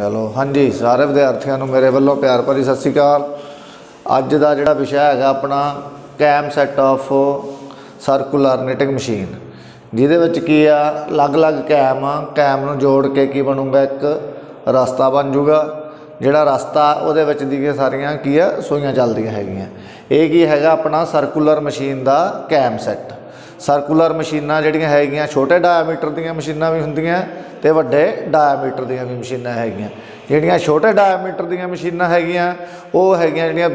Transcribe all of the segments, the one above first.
Hello, ਹਾਂਜੀ, ਸਾਰੇ ਵਿਦਿਆਰਥੀਆਂ ਨੂੰ ਮੇਰੇ ਵੱਲੋਂ ਪਿਆਰ ਭਰੀ ਸਤਿ ਸ਼੍ਰੀ ਅਕਾਲ। ਅੱਜ ਦਾ ਜਿਹੜਾ ਵਿਸ਼ਾ ਹੈਗਾ ਆਪਣਾ cam set of circular knitting machine ਜਿਹਦੇ ਵਿੱਚ ਕੀ ਆ, ਅਲੱਗ-ਅਲੱਗ ਕੈਮ ਕੈਮ ਨੂੰ ਜੋੜ ਕੇ ਕੀ ਬਣੂਗਾ, ਇੱਕ ਰਸਤਾ ਬਣ ਜਾਊਗਾ ਜਿਹੜਾ ਰਸਤਾ, ਉਹਦੇ ਵਿੱਚ ਦੀਆਂ ਸਾਰੀਆਂ ਕੀ ਆ ਸੋਈਆਂ ਚੱਲਦੀਆਂ ਹੈਗੀਆਂ। ਇਹ ਕੀ ਹੈਗਾ ਆਪਣਾ ਸਰਕੂਲਰ ਮਸ਼ੀਨ ਦਾ ਕੈਮ ਸੈੱਟ ਸਰਕੂਲਰ ਮਸ਼ੀਨਾਂ ਜਿਹੜੀਆਂ ਹੈਗੀਆਂ, ਛੋਟੇ ਡਾਇਆਮੀਟਰ ਦੀਆਂ ਮਸ਼ੀਨਾਂ ਵੀ ਹੁੰਦੀਆਂ ਤੇ ਵੱਡੇ ਡਾਇਆਮੀਟਰ ਦੀਆਂ ਵੀ ਮਸ਼ੀਨਾਂ ਹੈਗੀਆਂ। ਜਿਹੜੀਆਂ ਛੋਟੇ ਡਾਇਆਮੀਟਰ ਦੀਆਂ ਮਸ਼ੀਨਾਂ ਹੈਗੀਆਂ, ਉਹ ਹੈਗੀਆਂ ਜਿਹੜੀਆਂ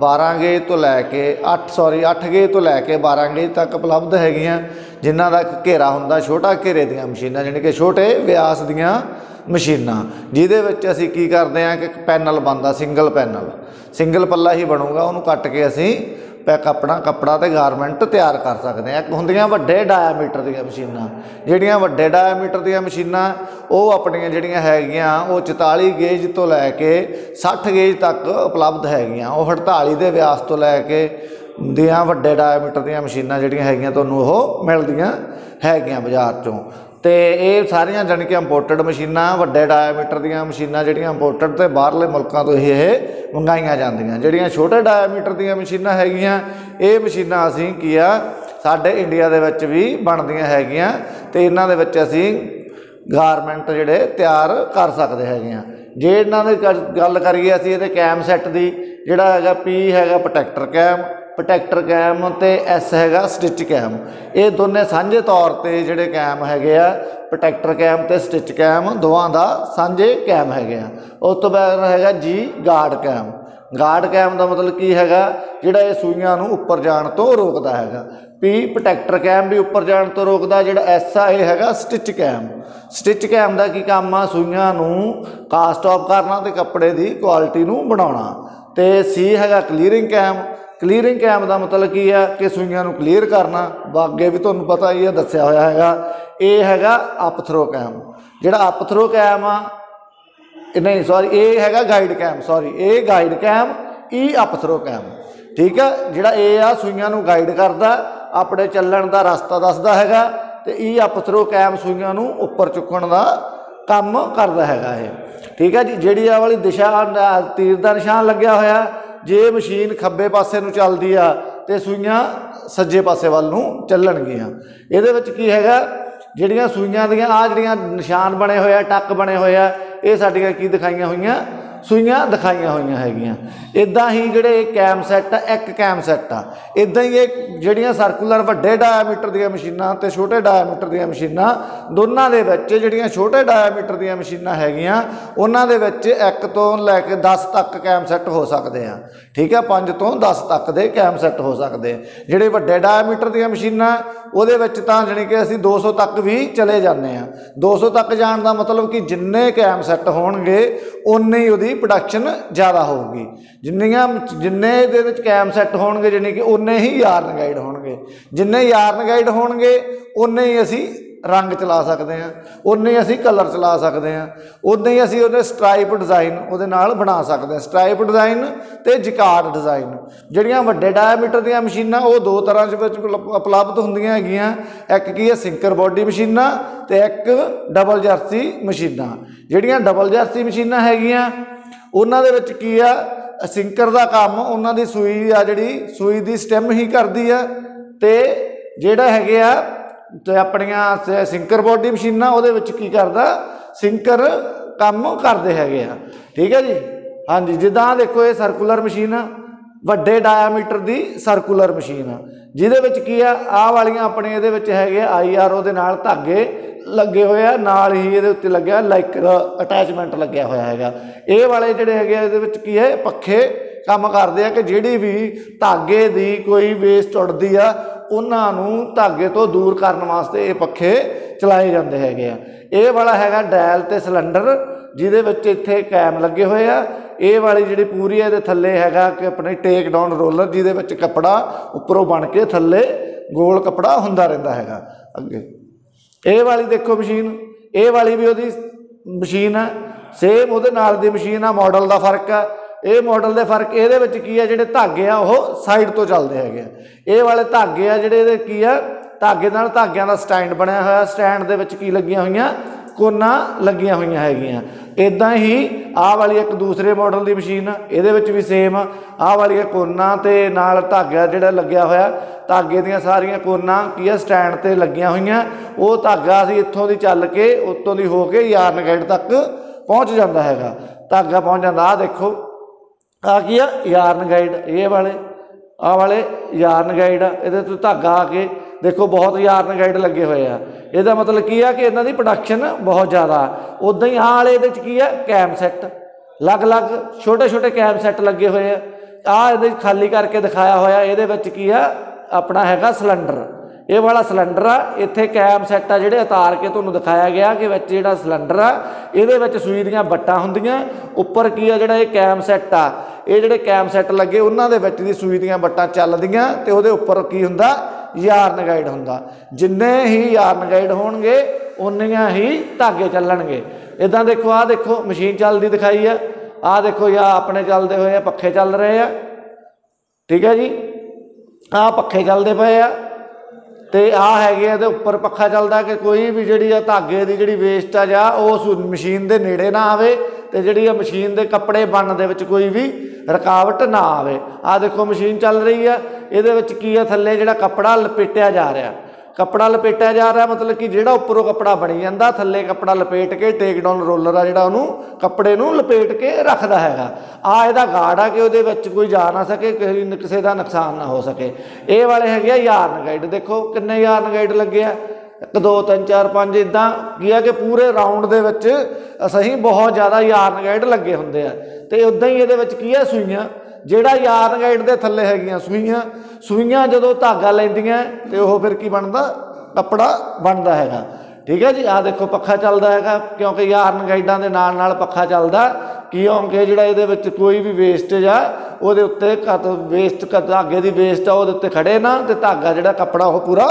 12 ਗੇ ਤੋਂ ਲੈ ਕੇ 8 ਸੌਰੀ 8 ਗੇ ਤੋਂ ਲੈ ਕੇ 12 ਗੇ ਤੱਕ ਉਪਲਬਧ ਹੈਗੀਆਂ, ਜਿਨ੍ਹਾਂ ਦਾ ਇੱਕ ਘੇਰਾ ਹੁੰਦਾ ਛੋਟਾ ਘੇਰੇ ਦੀਆਂ ਮਸ਼ੀਨਾਂ, ਜਾਣੀ ਕਿ ਛੋਟੇ ਵਿਆਸ ਦੀਆਂ ਮਸ਼ੀਨਾਂ, ਜਿਹਦੇ ਵਿੱਚ ਅਸੀਂ ਕੀ ਕਰਦੇ ਹਾਂ ਕਿ ਪੈਨਲ ਬਣਦਾ, ਸਿੰਗਲ ਪੈਨਲ। ਸਿੰਗਲ ਪੱਲਾ ਹੀ ਬਣੂਗਾ, ਉਹਨੂੰ ਕੱਟ ਕੇ ਅਸੀਂ ਪੈਕ ਆਪਣਾ ਕੱਪੜਾ ਤੇ ਗਾਰਮੈਂਟ ਤਿਆਰ ਕਰ ਸਕਦੇ ਆ। ਇੱਕ ਹੁੰਦੀਆਂ ਵੱਡੇ ਡਾਇਆਮੀਟਰ ਦੀਆਂ ਮਸ਼ੀਨਾਂ। ਜਿਹੜੀਆਂ ਵੱਡੇ ਡਾਇਆਮੀਟਰ ਦੀਆਂ ਮਸ਼ੀਨਾਂ, ਉਹ ਆਪਣੀਆਂ ਜਿਹੜੀਆਂ ਹੈਗੀਆਂ, ਉਹ 44 ਗੇਜ ਤੋਂ ਲੈ ਕੇ 60 ਗੇਜ ਤੱਕ ਉਪਲਬਧ ਹੈਗੀਆਂ। ਉਹ 48 ਦੇ ਵਿਆਸ ਤੋਂ ਲੈ ਕੇ ਦੀਆਂ ਵੱਡੇ ਡਾਇਆਮੀਟਰ ਦੀਆਂ ਮਸ਼ੀਨਾਂ ਜਿਹੜੀਆਂ ਹੈਗੀਆਂ, ਤੁਹਾਨੂੰ ਉਹ ਮਿਲਦੀਆਂ ਹੈਗੀਆਂ ਬਾਜ਼ਾਰ ਚੋਂ। ਤੇ ਇਹ ਸਾਰੀਆਂ ਜਾਣੀ ਕਿ ਇੰਪੋਰਟਡ ਮਸ਼ੀਨਾਂ, ਵੱਡੇ ਡਾਇਆਮੀਟਰ ਦੀਆਂ ਮਸ਼ੀਨਾਂ ਜਿਹੜੀਆਂ ਇੰਪੋਰਟਡ ਤੇ ਬਾਹਰਲੇ ਮੁਲਕਾਂ ਤੋਂ ਹੀ ਇਹ ਮੰਗਾਈਆਂ ਜਾਂਦੀਆਂ। ਜਿਹੜੀਆਂ ਛੋਟੇ ਡਾਇਆਮੀਟਰ ਦੀਆਂ ਮਸ਼ੀਨਾਂ ਹੈਗੀਆਂ, ਇਹ ਮਸ਼ੀਨਾਂ ਅਸੀਂ ਕੀ ਆ, ਸਾਡੇ ਇੰਡੀਆ ਦੇ ਵਿੱਚ ਵੀ ਬਣਦੀਆਂ ਹੈਗੀਆਂ ਤੇ ਇਹਨਾਂ ਦੇ ਵਿੱਚ ਅਸੀਂ ਗਾਰਮੈਂਟ ਜਿਹੜੇ ਤਿਆਰ ਕਰ ਸਕਦੇ ਹੈਗੇ ਆ। ਜੇ ਇਹਨਾਂ ਦੀ ਕਰ- ਗੱਲ ਕਰੀਏ ਅਸੀਂ ਇਹਦੇ ਕੈਮ ਸੈੱਟ ਦੀ, ਜਿਹੜਾ ਹੈਗਾ ਪੀ ਹੈਗਾ ਪ੍ਰੋਟੈਕਟਰ ਕੈਮ ਪ੍ਰੋਟੈਕਟਰ ਕੈਮ ਤੇ ਐਸ ਹੈਗਾ ਸਟਿਚ ਕੈਮ ਇਹ ਦੋਨੇ ਸਾਂਝੇ ਤੌਰ ਤੇ ਜਿਹੜੇ ਕੈਮ ਹੈਗੇ ਆ ਪ੍ਰੋਟੈਕਟਰ ਕੈਮ ਤੇ ਸਟਿਚ ਕੈਮ ਦੋਵਾਂ ਦਾ ਸਾਂਝੇ ਕੈਮ ਹੈਗੇ ਆ। ਉਸ ਤੋਂ ਬਾਅਦ ਹੈਗਾ ਜੀ ਗਾਰਡ ਕੈਮ ਗਾਰਡ ਕੈਮ ਦਾ ਮਤਲਬ ਕੀ ਹੈਗਾ, ਜਿਹੜਾ ਇਹ ਸੂਈਆਂ ਨੂੰ ਉੱਪਰ ਜਾਣ ਤੋਂ ਰੋਕਦਾ ਹੈਗਾ। ਪੀ ਪ੍ਰੋਟੈਕਟਰ ਕੈਮ ਵੀ ਉੱਪਰ ਜਾਣ ਤੋਂ ਰੋਕਦਾ, ਜਿਹੜਾ ਐਸ ਆ, ਇਹ ਹੈਗਾ ਸਟਿਚ ਕੈਮ ਸਟਿਚ ਕੈਮ ਦਾ ਕੀ ਕੰਮ ਆ? ਸੂਈਆਂ ਨੂੰ ਕਾਸਟ ਆਫ ਕਰਨਾ ਤੇ ਕੱਪੜੇ ਦੀ ਕੁਆਲਿਟੀ ਨੂੰ ਬਣਾਉਣਾ। ਤੇ ਸੀ ਹੈਗਾ ਕਲੀਅਰਿੰਗ ਕੈਮ ਕਲੀਅਰਿੰਗ ਕੈਮ ਦਾ ਮਤਲਬ ਕੀ ਆ ਕਿ ਸੂਈਆਂ ਨੂੰ ਕਲੀਅਰ ਕਰਨਾ। ਬਾਗੇ ਵੀ ਤੁਹਾਨੂੰ ਪਤਾ ਹੀ ਹੈ, ਦੱਸਿਆ ਹੋਇਆ ਹੈਗਾ। ਇਹ ਹੈਗਾ ਅਪ ਥਰੋ ਕੈਮ ਜਿਹੜਾ ਅਪ ਥਰੋ ਕੈਮ ਆ ਨਹੀਂ ਸੌਰੀ ਇਹ ਹੈਗਾ ਗਾਈਡ ਕੈਮ ਸੌਰੀ ਇਹ ਗਾਈਡ ਕੈਮ ਈ ਅਪ ਥਰੋ ਕੈਮ ਠੀਕ ਹੈ ਜਿਹੜਾ ਇਹ ਆ, ਸੂਈਆਂ ਨੂੰ ਗਾਈਡ ਕਰਦਾ, ਆਪਣੇ ਚੱਲਣ ਦਾ ਰਸਤਾ ਦੱਸਦਾ ਹੈਗਾ ਤੇ ਇਹ ਅਪ ਥਰੋ ਕੈਮ ਸੂਈਆਂ ਨੂੰ ਉੱਪਰ ਚੁੱਕਣ ਦਾ ਕੰਮ ਕਰਦਾ ਹੈਗਾ ਇਹ। ਠੀਕ ਹੈ ਜੀ? ਜਿਹੜੀ ਆ ਵਾਲੀ ਦਿਸ਼ਾ ਤੀਰ ਦਾ ਨਿਸ਼ਾਨ ਲੱਗਿਆ ਹੋਇਆ ਜੇ ਮਸ਼ੀਨ ਖੱਬੇ ਪਾਸੇ ਨੂੰ ਚੱਲਦੀ ਆ ਤੇ ਸੂਈਆਂ ਸੱਜੇ ਪਾਸੇ ਵੱਲ ਨੂੰ ਚੱਲਣਗੀਆਂ। ਇਹਦੇ ਵਿੱਚ ਕੀ ਹੈਗਾ? ਜਿਹੜੀਆਂ ਸੂਈਆਂ ਦੀਆਂ ਆ ਜਿਹੜੀਆਂ ਨਿਸ਼ਾਨ ਬਣੇ ਹੋਏ ਆ, ਟੱਕ ਬਣੇ ਹੋਏ ਆ, ਇਹ ਸਾਡੀਆਂ ਕੀ ਦਿਖਾਈਆਂ ਹੋਈਆਂ? ਸੂਈਆਂ ਦਿਖਾਈਆਂ ਹੋਈਆਂ ਹੈਗੀਆਂ। ਇਦਾਂ ਹੀ ਜਿਹੜੇ ਕੈਮ ਸੈੱਟ ਆ, ਇੱਕ ਕੈਮ ਸੈੱਟ ਆ। ਇਦਾਂ ਹੀ ਇਹ ਜਿਹੜੀਆਂ ਸਰਕੂਲਰ ਵੱਡੇ ਡਾਇਆਮੀਟਰ ਦੀਆਂ ਮਸ਼ੀਨਾਂ ਤੇ ਛੋਟੇ ਡਾਇਆਮੀਟਰ ਦੀਆਂ ਮਸ਼ੀਨਾਂ, ਦੋਨਾਂ ਦੇ ਵਿੱਚ ਜਿਹੜੀਆਂ ਛੋਟੇ ਡਾਇਆਮੀਟਰ ਦੀਆਂ ਮਸ਼ੀਨਾਂ ਹੈਗੀਆਂ, ਉਹਨਾਂ ਦੇ ਵਿੱਚ ਇੱਕ ਤੋਂ ਲੈ ਕੇ 10 ਤੱਕ ਕੈਮ ਸੈੱਟ ਹੋ ਸਕਦੇ ਆ। ਠੀਕ ਹੈ 5 ਤੋਂ 10 ਤੱਕ ਦੇ ਕੈਮ ਸੈੱਟ ਹੋ ਸਕਦੇ ਜਿਹੜੇ ਵੱਡੇ ਡਾਇਆਮੀਟਰ ਦੀਆਂ ਮਸ਼ੀਨਾਂ, ਉਹਦੇ ਵਿੱਚ ਤਾਂ ਜਾਣੀ ਕਿ ਅਸੀਂ 200 ਤੱਕ ਵੀ ਚਲੇ ਜਾਂਦੇ ਆ। 200 ਤੱਕ ਜਾਣ ਦਾ ਮਤਲਬ ਕਿ ਜਿੰਨੇ ਕੈਮ ਸੈੱਟ ਹੋਣਗੇ ਉਨੇ ਹੀ ਉਹਦੀ ਪ੍ਰੋਡਕਸ਼ਨ ਜ਼ਿਆਦਾ ਹੋਊਗੀ। ਜਿੰਨੀਆਂ ਜਿੰਨੇ ਦੇ ਵਿੱਚ ਕੈਮ ਸੈੱਟ ਹੋਣਗੇ, ਜਾਣੀ ਕਿ ਉਨੇ ਹੀ ਯਾਰਨ ਗਾਈਡ ਹੋਣਗੇ। ਜਿੰਨੇ ਯਾਰਨ ਗਾਈਡ ਹੋਣਗੇ ਉਨੇ ਹੀ ਅਸੀਂ ਰੰਗ ਚਲਾ ਸਕਦੇ ਹਾਂ ਉਨੇ ਹੀ ਅਸੀਂ ਕਲਰ ਚਲਾ ਸਕਦੇ ਹਾਂ ਉਨੇ ਹੀ ਅਸੀਂ ਉਹਦੇ ਸਟ੍ਰਾਈਪ ਡਿਜ਼ਾਈਨ ਉਹਦੇ ਨਾਲ ਬਣਾ ਸਕਦੇ ਹਾਂ। ਸਟ੍ਰਾਈਪ ਡਿਜ਼ਾਈਨ ਤੇ ਜਿਕਾਰਡ ਡਿਜ਼ਾਈਨ ਜਿਹੜੀਆਂ ਵੱਡੇ ਡਾਇਆਮੀਟਰ ਦੀਆਂ ਮਸ਼ੀਨਾਂ, ਉਹ ਦੋ ਤਰ੍ਹਾਂ ਦੇ ਵਿੱਚ ਉਪਲਬਧ ਹੁੰਦੀਆਂ ਹੈਗੀਆਂ। ਇੱਕ ਕੀ ਹੈ ਸਿੰਕਰ ਬੋਡੀ ਮਸ਼ੀਨਾਂ ਤੇ ਇੱਕ ਡਬਲ ਜਰਸੀ ਮਸ਼ੀਨਾਂ। ਜਿਹੜੀਆਂ ਡਬਲ ਜਰਸੀ ਮਸ਼ੀਨਾਂ ਹੈਗੀਆਂ ਉਹਨਾਂ ਦੇ ਵਿੱਚ ਕੀ ਆ? ਸਿੰਕਰ ਦਾ ਕੰਮ, ਉਹਨਾਂ ਦੀ ਸੂਈ ਆ ਜਿਹੜੀ, ਸੂਈ ਦੀ ਸਟੈਮ ਹੀ ਕਰਦੀ ਆ ਤੇ ਜਿਹੜਾ ਹੈਗੇ ਆ, ਤੇ ਆਪਣੀਆਂ ਸ- ਸਿੰਕਰ ਬੋਡੀ ਮਸ਼ੀਨਾਂ, ਉਹਦੇ ਵਿੱਚ ਕੀ ਕਰਦਾ? ਸਿੰਕਰ ਕੰਮ ਕਰਦੇ ਹੈਗੇ ਆ। ਠੀਕ ਹੈ ਜੀ? ਹਾਂਜੀ, ਜਿੱਦਾਂ ਦੇਖੋ, ਇਹ ਸਰਕੂਲਰ ਮਸ਼ੀਨ ਆ, ਵੱਡੇ ਡਾਇਆਮੀਟਰ ਦੀ ਸਰਕੂਲਰ ਮਸ਼ੀਨ ਆ। ਜਿਹਦੇ ਵਿੱਚ ਕੀ ਆ, ਆਹ ਵਾਲੀਆਂ ਆਪਣੇ ਇਹਦੇ ਵਿੱਚ ਹੈਗੇ ਆਈਆਰਓ ਦੇ ਨਾਲ ਧਾਗੇ ਲੱਗੇ ਹੋਏ ਆ, ਨਾਲ ਹੀ ਇਹਦੇ ਉੱਤੇ ਲੱਗਿਆ ਲਾਈਕਰ ਅਟੈਚਮੈਂਟ ਲੱਗਿਆ ਹੋਇਆ ਹੈਗਾ। ਇਹ ਵਾਲੇ ਜਿਹੜੇ ਹੈਗੇ ਆ, ਇਹਦੇ ਵਿੱਚ ਕੀ ਹੈ, ਪੱਖੇ ਕੰਮ ਕਰਦੇ ਆ ਕਿ ਜਿਹੜੀ ਵੀ ਧਾਗੇ ਦੀ ਕੋਈ ਵੇਸਟ ਉੱਡਦੀ ਆ, ਉਹਨਾਂ ਨੂੰ ਧਾਗੇ ਤੋਂ ਦੂਰ ਕਰਨ ਵਾਸਤੇ ਇਹ ਪੱਖੇ ਚਲਾਏ ਜਾਂਦੇ ਹੈਗੇ ਆ। ਇਹ ਵਾਲਾ ਹੈਗਾ ਡਾਇਲ ਤੇ ਸਿਲੰਡਰ ਜਿਹਦੇ ਵਿੱਚ ਇੱਥੇ ਕੈਮ ਲੱਗੇ ਹੋਏ ਆ ਇਹ ਵਾਲੀ ਜਿਹੜੀ ਪੂਰੀ ਇਹਦੇ ਥੱਲੇ ਹੈਗਾ ਕਿ ਆਪਣੇ ਟੇਕ ਡਾਊਨ ਰੋਲਰ ਜਿਹਦੇ ਵਿੱਚ ਕੱਪੜਾ ਉੱਪਰੋਂ ਬਣ ਕੇ ਥੱਲੇ ਗੋਲ ਕੱਪੜਾ ਹੁੰਦਾ ਰਹਿੰਦਾ ਹੈਗਾ, ਅੱਗੇ। ਇਹ ਵਾਲੀ ਦੇਖੋ ਮਸ਼ੀਨ, ਇਹ ਵਾਲੀ ਵੀ ਉਹਦੀ ਮਸ਼ੀਨ ਆ ਸੇਮ ਉਹਦੇ ਨਾਲ ਦੀ ਮਸ਼ੀਨ ਆ ਮਾਡਲ ਦਾ ਫ਼ਰਕ ਆ। ਇਹ ਮਾਡਲ ਦੇ ਫ਼ਰਕ ਇਹਦੇ ਵਿੱਚ ਕੀ ਆ, ਜਿਹੜੇ ਧਾਗੇ ਆ, ਉਹ ਸਾਈਡ ਤੋਂ ਚੱਲਦੇ ਹੈਗੇ ਆ। ਇਹ ਵਾਲੇ ਧਾਗੇ ਆ ਜਿਹੜੇ ਇਹਦੇ ਕੀ ਆ, ਧਾਗੇ ਨਾਲ ਧਾਗਿਆਂ ਦਾ ਸਟੈਂਡ ਬਣਿਆ ਹੋਇਆ ਸਟੈਂਡ ਦੇ ਵਿੱਚ ਕੀ ਲੱਗੀਆਂ ਹੋਈਆਂ? ਕੋਨਾ ਲੱਗੀਆਂ ਹੋਈਆਂ ਹੈਗੀਆਂ। ਇਦਾਂ ਹੀ ਆਹ ਵਾਲੀ ਇੱਕ ਦੂਸਰੇ ਮਾਡਲ ਦੀ ਮਸ਼ੀਨ ਇਹਦੇ ਵਿੱਚ ਵੀ ਸੇਮ ਆਹ ਵਾਲੀ ਇਹ ਕੋਨਾ ਤੇ ਨਾਲ ਧਾਗਾ ਜਿਹੜਾ ਲੱਗਿਆ ਹੋਇਆ, ਧਾਗੇ ਦੀਆਂ ਸਾਰੀਆਂ ਕੋਨਾ ਕੀ ਆ ਸਟੈਂਡ ਤੇ ਲੱਗੀਆਂ ਹੋਈਆਂ। ਉਹ ਧਾਗਾ ਅਸੀਂ ਇੱਥੋਂ ਦੀ ਚੱਲ ਕੇ, ਉੱਤੋਂ ਦੀ ਹੋ ਕੇ ਯਾਰਨ ਗੇਟ ਤੱਕ ਪਹੁੰਚ ਜਾਂਦਾ ਹੈਗਾ। ਧਾਗਾ ਪਹੁੰਚ ਜਾਂਦਾ। ਆ ਦੇਖੋ ਆ ਕੀ ਆ? ਯਾਰਨ ਗਾਈਡ ਇਹ ਵਾਲੇ ਆ ਵਾਲੇ ਯਾਰਨ ਗਾਈਡ ਆ ਇਹਦੇ ਤੋਂ ਧਾਗਾ ਆ ਕੇ ਦੇਖੋ ਬਹੁਤ ਯਾਰਨ ਗਾਈਡ ਲੱਗੇ ਹੋਏ ਆ। ਇਹਦਾ ਮਤਲਬ ਕੀ ਆ ਕਿ ਇਹਨਾਂ ਦੀ ਪ੍ਰੋਡਕਸ਼ਨ ਬਹੁਤ ਜ਼ਿਆਦਾ। ਉਦਾਂ ਹੀ ਆਹ ਵਾਲੇ ਇਹਦੇ ਚ ਕੀ ਆ? ਕੈਮ ਸੈੱਟ ਅਲੱਗ-ਅਲੱਗ, ਛੋਟੇ-ਛੋਟੇ ਕੈਮ ਸੈੱਟ ਲੱਗੇ ਹੋਏ ਆ। ਆ ਇਹਦੇ 'ਚ ਖਾਲੀ ਕਰਕੇ ਦਿਖਾਇਆ ਹੋਇਆ, ਇਹਦੇ ਵਿੱਚ ਕੀ ਆ? ਆਪਣਾ ਹੈਗਾ ਸਿਲੰਡਰ ਇਹ ਵਾਲਾ ਸਿਲੰਡਰ ਆ, ਇੱਥੇ ਕੈਮ ਸੈੱਟ ਆ ਜਿਹੜੇ ਉਤਾਰ ਕੇ ਤੁਹਾਨੂੰ ਦਿਖਾਇਆ ਗਿਆ ਕਿ ਵਿੱਚ ਜਿਹੜਾ ਸਿਲੰਡਰ ਆ, ਇਹਦੇ ਵਿੱਚ ਸੂਈ ਦੀਆਂ ਬੱਟਾਂ ਹੁੰਦੀਆਂ। ਉੱਪਰ ਕੀ ਆ ਜਿਹੜਾ ਇਹ ਕੈਮ ਸੈੱਟ ਆ? ਇਹ ਜਿਹੜੇ ਕੈਮ ਸੈੱਟ ਲੱਗੇ, ਉਹਨਾਂ ਦੇ ਵਿੱਚ ਦੀ ਸੂਈ ਦੀਆਂ ਬੱਟਾਂ ਚੱਲਦੀਆਂ ਤੇ ਉਹਦੇ ਉੱਪਰ ਕੀ ਹੁੰਦਾ? ਯਾਰਨ ਗਾਈਡ ਹੁੰਦਾ। ਜਿੰਨੇ ਹੀ ਯਾਰਨ ਗਾਈਡ ਹੋਣਗੇ ਉਨੀਆਂ ਹੀ ਧਾਗੇ ਚੱਲਣਗੇ। ਇਦਾਂ ਦੇਖੋ, ਆਹ ਦੇਖੋ, ਮਸ਼ੀਨ ਚੱਲਦੀ ਦਿਖਾਈ ਆ। ਆਹ ਦੇਖੋ ਯਾ ਆਪਣੇ ਚੱਲਦੇ ਹੋਏ ਆ, ਪੱਖੇ ਚੱਲ ਰਹੇ ਆ। ਠੀਕ ਹੈ ਜੀ? ਆਹ ਪੱਖੇ ਚੱਲਦੇ ਪਏ ਆ। ਤੇ ਆ ਹੈਗੇ ਆ, ਇਹਦੇ ਉੱਪਰ ਪੱਖਾ ਚੱਲਦਾ ਕਿ ਕੋਈ ਵੀ ਜਿਹੜੀ ਆ ਧਾਗੇ ਦੀ ਜਿਹੜੀ ਵੇਸਟੇਜ ਆ ਉਹ ਉਸ ਮਸ਼ੀਨ ਦੇ ਨੇੜੇ ਨਾ ਆਵੇ ਤੇ ਜਿਹੜੀ ਆ ਮਸ਼ੀਨ ਦੇ ਕੱਪੜੇ ਬਣਨ ਦੇ ਵਿੱਚ ਕੋਈ ਵੀ ਰੁਕਾਵਟ ਨਾ ਆਵੇ। ਆ ਦੇਖੋ, ਮਸ਼ੀਨ ਚੱਲ ਰਹੀ ਆ। ਇਹਦੇ ਵਿੱਚ ਕੀ ਹੈ ਥੱਲੇ ਜਿਹੜਾ ਕੱਪੜਾ ਲਪੇਟਿਆ ਜਾ ਰਿਹਾ। ਕੱਪੜਾ ਲਪੇਟਿਆ ਜਾ ਰਿਹਾ ਮਤਲਬ ਕਿ ਜਿਹੜਾ ਉੱਪਰੋਂ ਕੱਪੜਾ ਬਣੀ ਜਾਂਦਾ, ਥੱਲੇ ਕੱਪੜਾ ਲਪੇਟ ਕੇ ਟੇਕ ਡਾਊਨ ਰੋਲਰ ਆ ਜਿਹੜਾ ਉਹਨੂੰ ਕੱਪੜੇ ਨੂੰ ਲਪੇਟ ਕੇ ਰੱਖਦਾ ਹੈਗਾ। ਆ ਇਹਦਾ ਗਾਰਡ ਆ ਕਿ ਉਹਦੇ ਵਿੱਚ ਕੋਈ ਜਾ ਨਾ ਸਕੇ, ਕਿਸੇ ਕਿਸੇ ਦਾ ਨੁਕਸਾਨ ਨਾ ਹੋ ਸਕੇ। ਇਹ ਵਾਲੇ ਹੈਗੇ ਆ ਯਾਰਨ ਗਾਈਡ। ਦੇਖੋ ਕਿੰਨੇ ਯਾਰਨ ਗਾਈਡ ਲੱਗੇ ਆ। 1 2 3 4 5 ਇਦਾਂ ਕੀ ਆ ਕਿ ਪੂਰੇ ਰਾਉਂਡ ਦੇ ਵਿੱਚ ਸਹੀ ਬਹੁਤ ਜ਼ਿਆਦਾ ਯਾਰਨ ਗਾਈਡ ਲੱਗੇ ਹੁੰਦੇ ਆ। ਤੇ ਉਦਾਂ ਹੀ ਇਹਦੇ ਵਿੱਚ ਕੀ ਆ, ਸੂਈਆਂ। ਜਿਹੜਾ ਯਾਰਨ ਗਾਈਡ ਦੇ ਥੱਲੇ ਹੈਗੀਆਂ ਸੂਈਆਂ ਸੂਈਆਂ ਜਦੋਂ ਧਾਗਾ ਲੈਂਦੀਆਂ ਤੇ ਉਹ ਫਿਰ ਕੀ ਬਣਦਾ? ਕੱਪੜਾ ਬਣਦਾ ਹੈਗਾ। ਠੀਕ ਹੈ ਜੀ? ਆ ਦੇਖੋ ਪੱਖਾ ਚੱਲਦਾ ਹੈਗਾ, ਕਿਉਂਕਿ ਯਾਰਨ ਗਾਈਡਾਂ ਦੇ ਨਾਲ ਨਾਲ ਪੱਖਾ ਚੱਲਦਾ। ਕਿਉਂਕਿ ਜਿਹੜਾ ਇਹਦੇ ਵਿੱਚ ਕੋਈ ਵੀ ਵੇਸਟੇਜ ਆ, ਉਹਦੇ ਉੱਤੇ ਕਤ ਵੇਸਟ ਕਤ ਧਾਗੇ ਦੀ ਵੇਸਟ ਆ, ਉਹਦੇ ਉੱਤੇ ਖੜੇ ਨਾ ਤੇ ਧਾਗਾ ਜਿਹੜਾ ਕੱਪੜਾ ਉਹ ਪੂਰਾ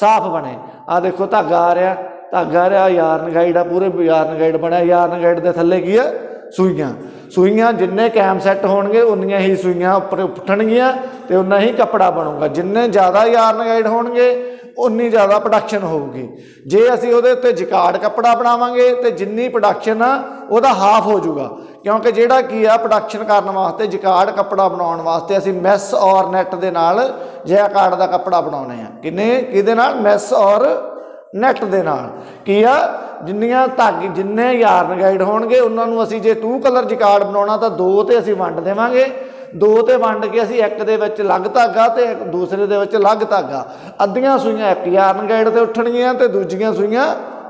ਸਾਫ਼ ਬਣੇ। ਆ ਦੇਖੋ ਧਾਗਾ ਆ ਰਿਹਾ, ਧਾਗਾ ਆ ਰਿਹਾ ਯਾਰਨ ਗਾਈਡ ਆ, ਪੂਰੇ ਯਾਰਨ ਗਾਈਡ ਬਣਿਆ। ਯਾਰਨ ਗਾਈਡ ਦੇ ਥੱਲੇ ਕੀ ਹੈ ਸੂਈਆਂ। ਸੂਈਆਂ ਜਿੰਨੇ ਕੈਮ ਸੈੱਟ ਹੋਣਗੇ, ਉਨੀਆਂ ਹੀ ਸੂਈਆਂ ਉੱਪਰ ਉੱਠਣਗੀਆਂ ਤੇ ਉਨਾ ਹੀ ਕੱਪੜਾ ਬਣੂਗਾ। ਜਿੰਨੇ ਜ਼ਿਆਦਾ ਯਾਰਨ ਗਾਈਡ ਹੋਣਗੇ, ਉਨੀ ਜ਼ਿਆਦਾ ਪ੍ਰੋਡਕਸ਼ਨ ਹੋਊਗੀ। ਜੇ ਅਸੀਂ ਉਹਦੇ ਉੱਤੇ ਜਿਕਾਰਡ ਕੱਪੜਾ ਬਣਾਵਾਂਗੇ ਤੇ ਜਿੰਨੀ ਪ੍ਰੋਡਕਸ਼ਨ ਆ, ਉਹਦਾ ਹਾਫ ਹੋ ਜਾਊਗਾ। ਕਿਉਂਕਿ ਜਿਹੜਾ ਕੀ ਆ ਪ੍ਰੋਡਕਸ਼ਨ ਕਰਨ ਵਾਸਤੇ, ਜਿਕਾਰਡ ਕੱਪੜਾ ਬਣਾਉਣ ਵਾਸਤੇ ਅਸੀਂ ਮੈਸ ਔਰ ਨੈਟ ਦੇ ਨਾਲ ਜੈਕਾਰਡ ਦਾ ਕੱਪੜਾ ਬਣਾਉਨੇ ਆ। ਕਿੰਨੇ? ਕਿਹਦੇ ਨਾਲ? ਮੈਸ ਔਰ ਨੈਟ ਦੇ ਨਾਲ। ਕੀ ਆ? ਜਿੰਨੀਆਂ ਧਾਗੇ ਜਿੰਨੇ ਯਾਰਨ ਗਾਈਡ ਹੋਣਗੇ, ਉਹਨਾਂ ਨੂੰ ਅਸੀਂ ਜੇ ਟੂ ਕਲਰ ਜਿਕਾਰਡ ਬਣਾਉਣਾ ਤਾਂ ਦੋ ਤੇ ਅਸੀਂ ਵੰਡ ਦੇਵਾਂਗੇ। ਦੋ ਤੇ ਵੰਡ ਕੇ ਅਸੀਂ ਇੱਕ ਦੇ ਵਿੱਚ ਅਲੱਗ ਧਾਗਾ ਤੇ ਦੂਸਰੇ ਦੇ ਵਿੱਚ ਅਲੱਗ ਧਾਗਾ ਅੱਧੀਆਂ ਸੂਈਆਂ ਇੱਕ ਯਾਰਨ ਗਾਈਡ ਤੇ ਉੱਠਣਗੀਆਂ ਤੇ ਦੂਜੀਆਂ ਸੂਈਆਂ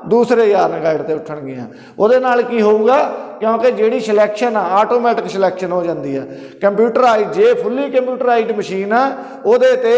ਦੂਸਰੇ ਯਾਰਨ ਗਾਈਡ ਤੇ ਉੱਠਣਗੀਆਂ। ਉਹਦੇ ਨਾਲ ਕੀ ਹੋਊਗਾ? ਕਿਉਂਕਿ ਜਿਹੜੀ ਸਿਲੈਕਸ਼ਨ ਆ ਆਟੋਮੈਟਿਕ ਸਿਲੈਕਸ਼ਨ ਹੋ ਜਾਂਦੀ ਹੈ ਕੰਪਿਊਟਰਾਈਜ਼, ਜੇ ਫੁੱਲੀ ਕੰਪਿਊਟਰਾਈਜ਼ਡ ਮਸ਼ੀਨ ਆ, ਉਹਦੇ ਤੇ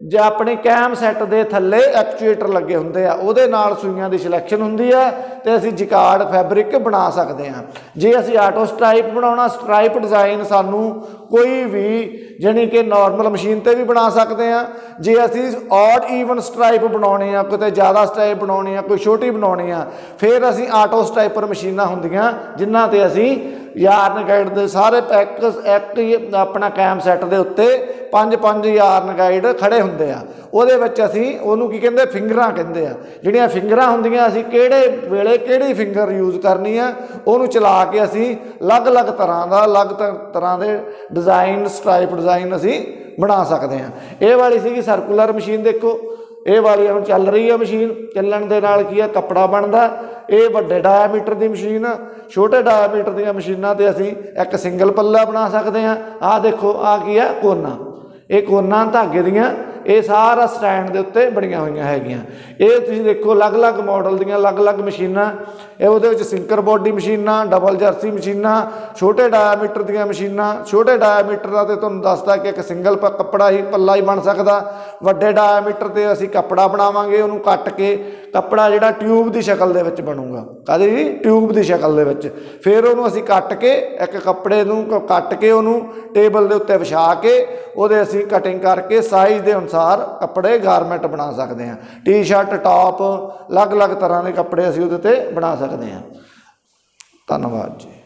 ਜੇ ਆਪਣੇ ਕੈਮ ਸੈੱਟ ਦੇ ਥੱਲੇ ਐਕਚੁਏਟਰ ਲੱਗੇ ਹੁੰਦੇ ਆ, ਉਹਦੇ ਨਾਲ ਸੂਈਆਂ ਦੀ ਸਿਲੈਕਸ਼ਨ ਹੁੰਦੀ ਹੈ ਤੇ ਅਸੀਂ ਜਿਕਾਰਡ ਫੈਬਰਿਕ ਬਣਾ ਸਕਦੇ ਹਾਂ ਜੇ ਅਸੀਂ ਆਟੋ ਸਟ੍ਰਾਈਪ ਬਣਾਉਣਾ, ਸਟ੍ਰਾਈਪ ਡਿਜ਼ਾਈਨ ਸਾਨੂੰ ਕੋਈ ਵੀ ਜਾਣੀ ਕਿ ਨਾਰਮਲ ਮਸ਼ੀਨ ਤੇ ਵੀ ਬਣਾ ਸਕਦੇ ਆ। ਜੇ ਅਸੀਂ ਆਡ ਈਵਨ ਸਟ੍ਰਾਈਪ ਬਣਾਉਣੇ ਆ, ਕਿਤੇ ਜ਼ਿਆਦਾ ਸਟ੍ਰਾਈਪ ਬਣਾਉਣੀ ਆ, ਕੋਈ ਛੋਟੀ ਬਣਾਉਣੀ ਆ, ਫਿਰ ਅਸੀਂ ਆਟੋ ਸਟ੍ਰਾਈਪਰ ਮਸ਼ੀਨਾਂ ਹੁੰਦੀਆਂ, ਜਿਨ੍ਹਾਂ ਤੇ ਅਸੀਂ ਯਾਰਨ ਗਾਈਡ ਦੇ ਸਾਰੇ ਪੈਕਸ ਇੱਕ ਹੀ ਆਪਣਾ ਕੈਮ ਸੈੱਟ ਦੇ ਉੱਤੇ ਪੰਜ ਪੰਜ ਯਾਰਨ ਗਾਈਡ ਖੜੇ ਹੁੰਦੇ ਆ। ਉਹਦੇ ਵਿੱਚ ਅਸੀਂ ਉਹਨੂੰ ਕੀ ਕਹਿੰਦੇ, ਫਿੰਗਰਾਂ ਕਹਿੰਦੇ ਆ। ਜਿਹੜੀਆਂ ਫਿੰਗਰਾਂ ਹੁੰਦੀਆਂ, ਅਸੀਂ ਕਿਹੜੇ ਵੇਲੇ ਕਿਹੜੀ ਫਿੰਗਰ ਯੂਜ਼ ਕਰਨੀ ਆ, ਉਹਨੂੰ ਚਲਾ ਕੇ ਅਸੀਂ ਅਲੱਗ-ਅਲੱਗ ਤਰ੍ਹਾਂ ਦਾ, ਅਲੱਗ ਤ- ਤਰ੍ਹਾਂ ਦੇ ਡਿਜ਼ਾਈਨ ਸਟ੍ਰਾਈਪ ਡਿਜ਼ਾਈਨ ਅਸੀਂ ਬਣਾ ਸਕਦੇ ਆ। ਇਹ ਵਾਲੀ ਸੀਗੀ ਸਰਕੂਲਰ ਮਸ਼ੀਨ ਦੇਖੋ। ਇਹ ਵਾਲੀ ਹੁਣ ਚੱਲ ਰਹੀ ਹੈ ਮਸ਼ੀਨ, ਚੱਲਣ ਦੇ ਨਾਲ ਕੀ ਹੈ ਕੱਪੜਾ ਬਣਦਾ। ਇਹ ਵੱਡੇ ਡਾਇਆਮੀਟਰ ਦੀ ਮਸ਼ੀਨ ਛੋਟੇ ਡਾਇਆਮੀਟਰ ਦੀਆਂ ਮਸ਼ੀਨਾਂ ਤੇ ਅਸੀਂ ਇੱਕ ਸਿੰਗਲ ਪੱਲਾ ਬਣਾ ਸਕਦੇ ਹਾਂ ਆਹ ਦੇਖੋ ਆ ਕੀ ਹੈ ਕੋਨਾ। ਇਹ ਕੋਨਾ ਧਾਗੇ ਦੀਆਂ ਇਹ ਸਾਰਾ ਸਟੈਂਡ ਦੇ ਉੱਤੇ ਬਣੀਆਂ ਹੋਈਆਂ ਹੈਗੀਆਂ। ਇਹ ਤੁਸੀਂ ਦੇਖੋ ਅਲੱਗ-ਅਲੱਗ ਮਾਡਲ ਦੀਆਂ ਅਲੱਗ-ਅਲੱਗ ਮਸ਼ੀਨਾਂ, ਇਹ ਉਹਦੇ ਵਿੱਚ ਸਿੰਕਰ ਬੋਡੀ ਮਸ਼ੀਨਾਂ ਡਬਲ ਜਰਸੀ ਮਸ਼ੀਨਾਂ, ਛੋਟੇ ਡਾਇਆਮੀਟਰ ਦੀਆਂ ਮਸ਼ੀਨਾਂ, ਛੋਟੇ ਡਾਇਆਮੀਟਰ ਦਾ ਤੇ ਤੁਹਾਨੂੰ ਦੱਸਦਾ ਕਿ ਇੱਕ ਸਿੰਗਲ ਪ- ਕੱਪੜਾ ਹੀ ਪੱਲਾ ਹੀ ਬਣ ਸਕਦਾ। ਵੱਡੇ ਡਾਇਆਮੀਟਰ ਤੇ ਅਸੀਂ ਕੱਪੜਾ ਬਣਾਵਾਂਗੇ, ਉਹਨੂੰ ਕੱਟ ਕੇ ਕੱਪੜਾ ਜਿਹੜਾ ਟਿਊਬ ਦੀ ਸ਼ਕਲ ਦੇ ਵਿੱਚ ਬਣੂਗਾ। ਕਾਹਦੀ? ਜੀ ਟਿਊਬ ਦੀ ਸ਼ਕਲ ਦੇ ਵਿੱਚ। ਫਿਰ ਉਹਨੂੰ ਅਸੀਂ ਕੱਟ ਕੇ, ਇੱਕ ਕੱਪੜੇ ਨੂੰ ਕ- ਕੱਟ ਕੇ ਉਹਨੂੰ ਟੇਬਲ ਦੇ ਉੱਤੇ ਵਿਛਾ ਕੇ, ਉਹਦੇ ਅਸੀਂ ਕਟਿੰਗ ਕਰਕੇ ਸਾਈਜ਼ ਦੇ ਅਨੁਸਾਰ ਕੱਪੜੇ ਗਾਰਮੈਂਟ ਬਣਾ ਸਕਦੇ ਹਾਂ। ਟੀ-ਸ਼ਰਟ ਟਾਪ ਅਲੱਗ-ਅਲੱਗ ਤਰ੍ਹਾਂ ਦੇ ਕੱਪੜੇ ਅਸੀਂ ਉਹਦੇ ਤੇ ਬਣਾ ਸਕਦੇ ਹਾਂ। ਧੰਨਵਾਦ ਜੀ।